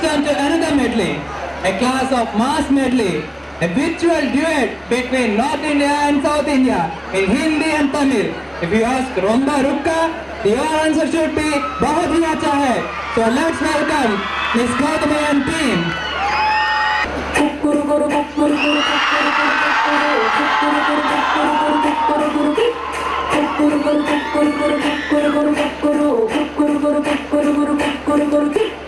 Turn to another medley, a class of mass medley, a virtual duet between North India and South India in Hindi and Tamil. If you ask Romba Rukka, the answer should be बहुत ही अच्छा है. So let's welcome Miss Gautami and team. Indie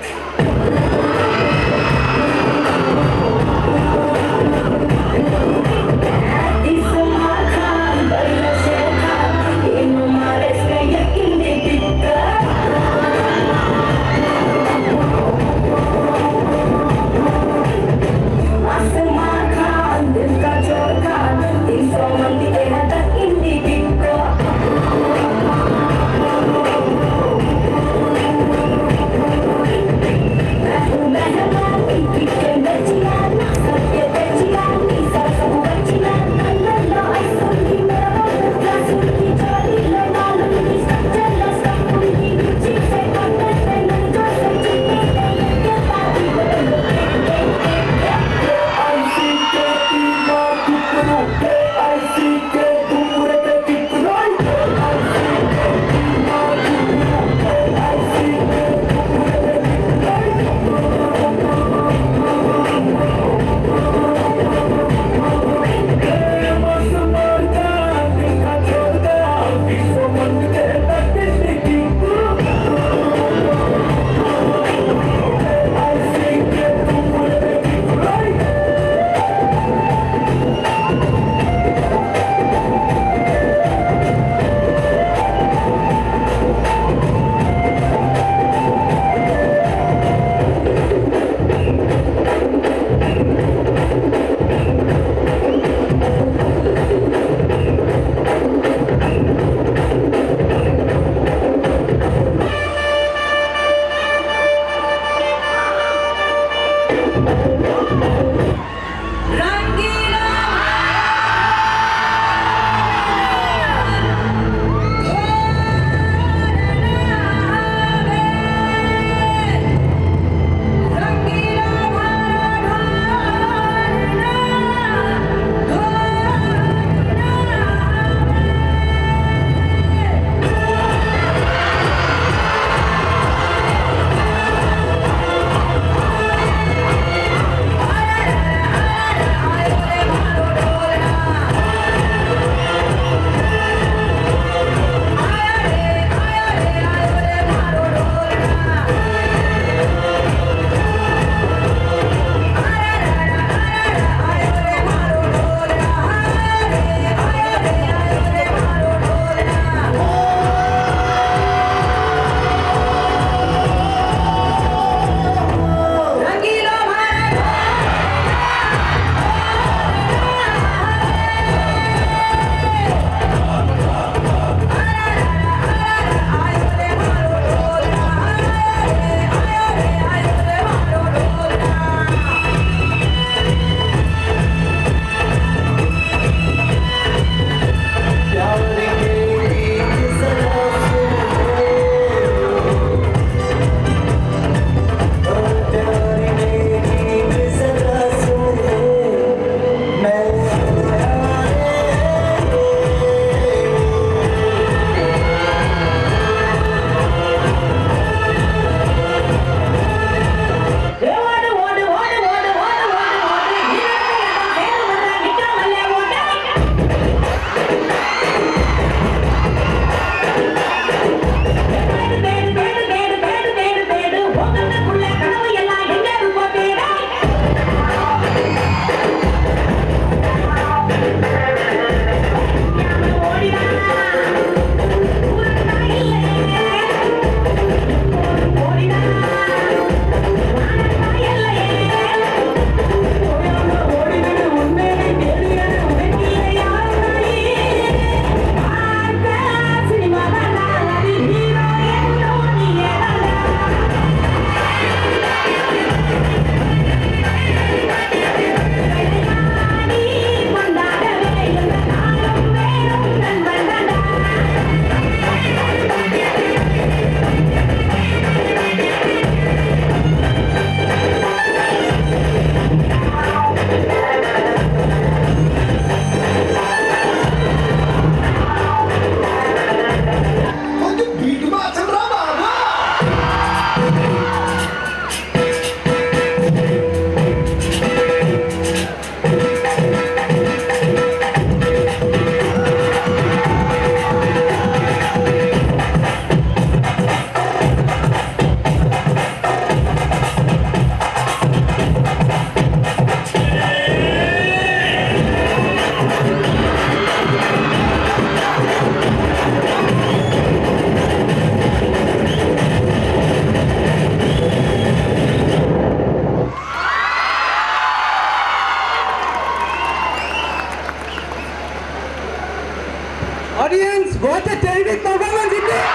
audience what a terrific performance, It is.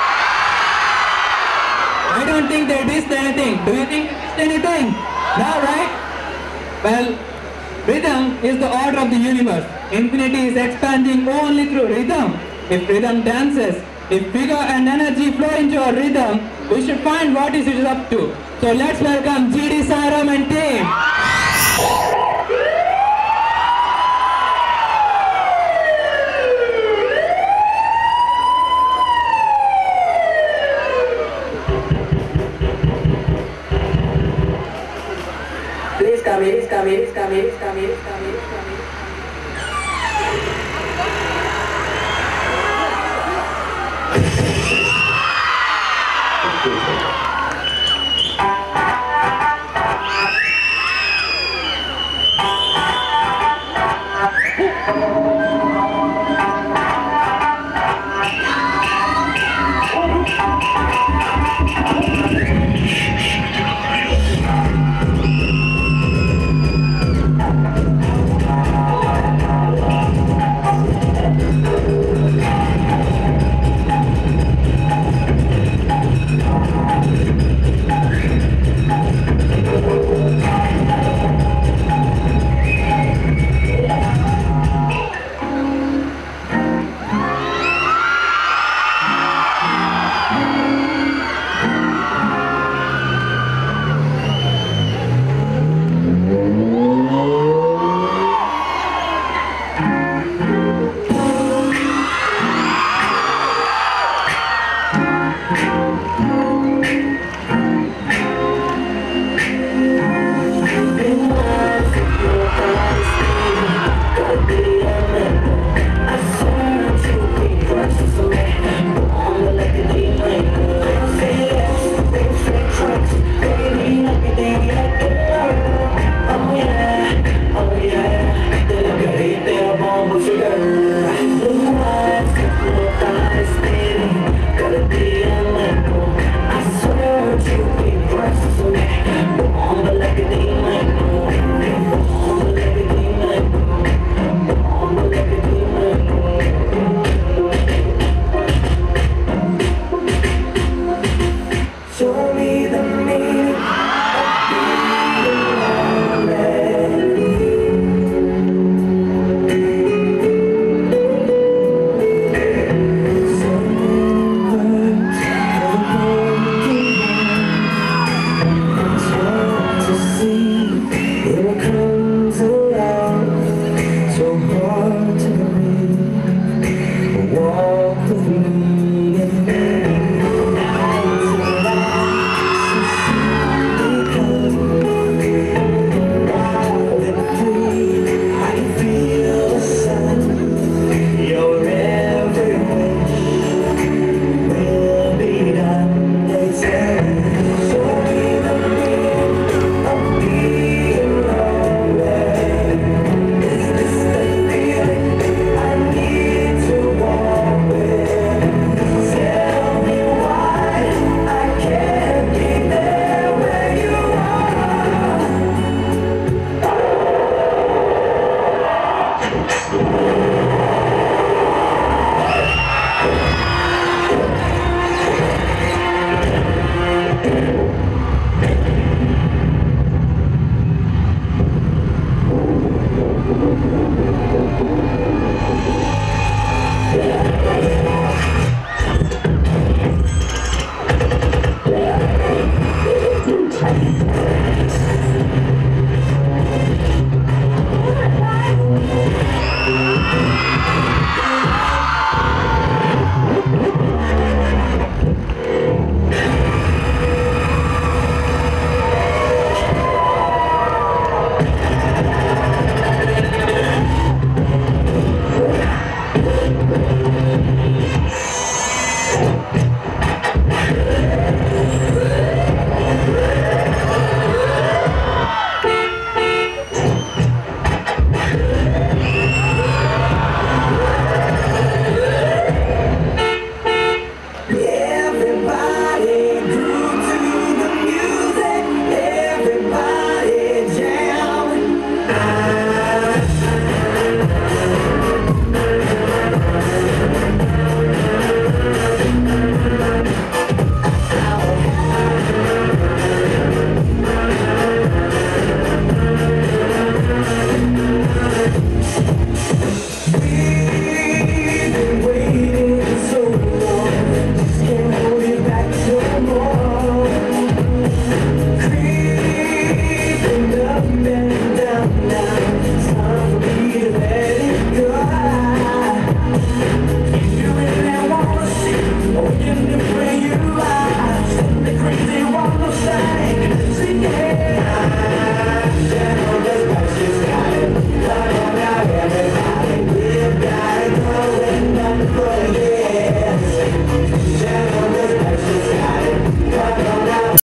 I don't think they anything. Do you think they anything? No, right? Well, rhythm is the order of the universe. Infinity is expanding only through rhythm. If rhythm dances, if vigor and energy flow into a rhythm, we should find what it is up to. So let's welcome GD Sairam and team.